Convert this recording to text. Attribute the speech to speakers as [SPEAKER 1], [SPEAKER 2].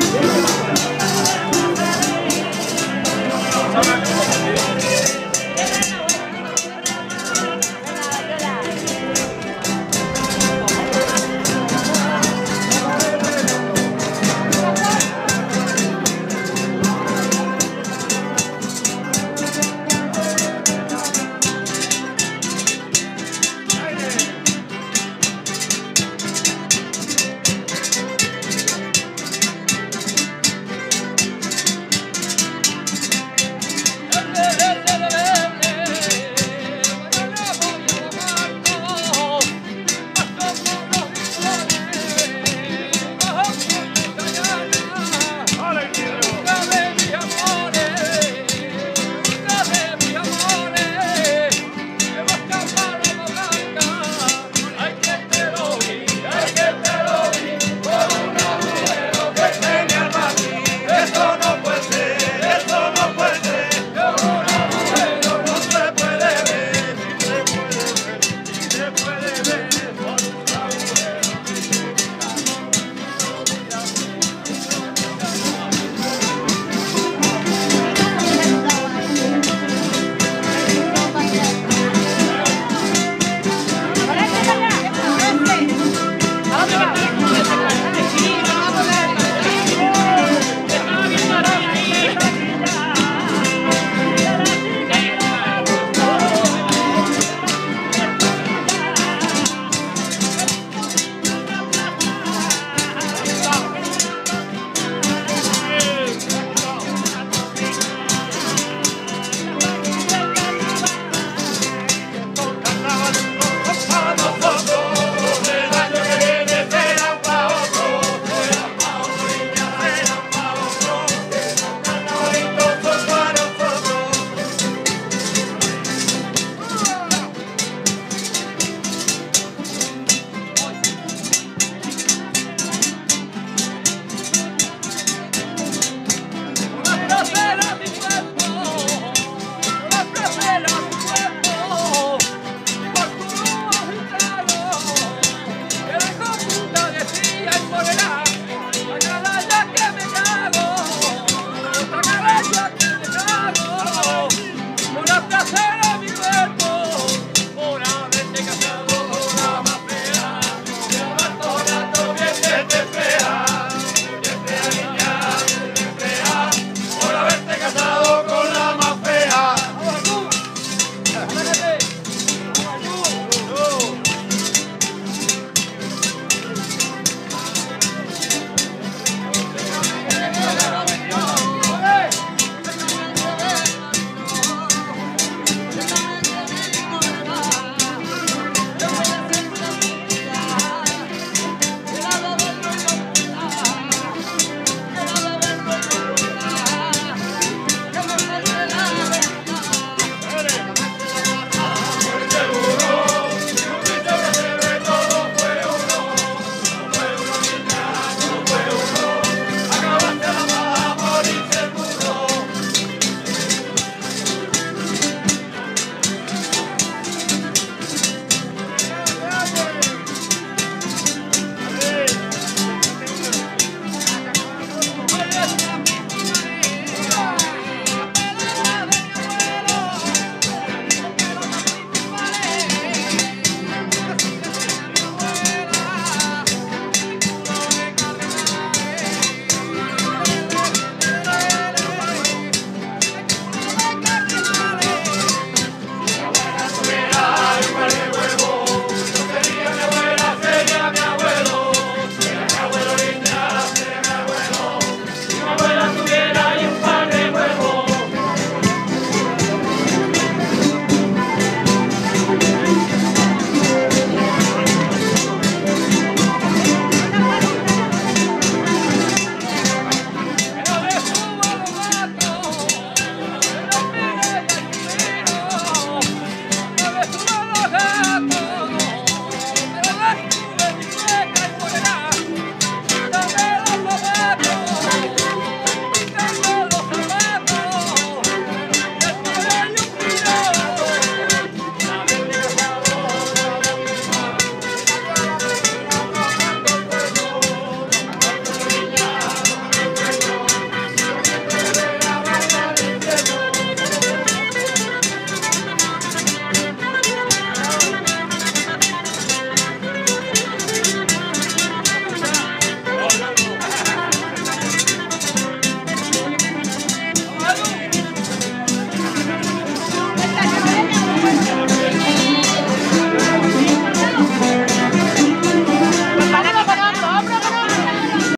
[SPEAKER 1] Yeah.